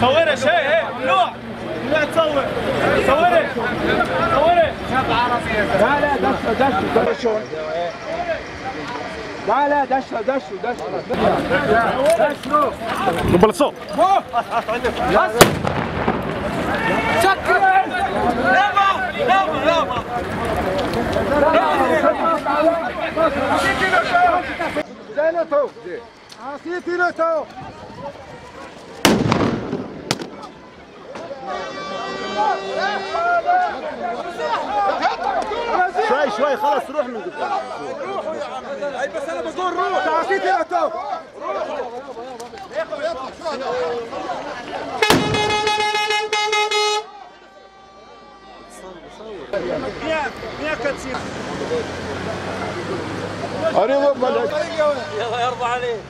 صوري شيء ممنوع ممنوع تصور. صوري. صوري. لا لا دشوا دشوا دشوا. لا لا دشوا دشوا دشوا. دشوا. قبل الصوت. زينته عصيتي نتو شوي شوي خلاص روح من قدام. عصيتي نتو أريد ملك يلا يرضى عليك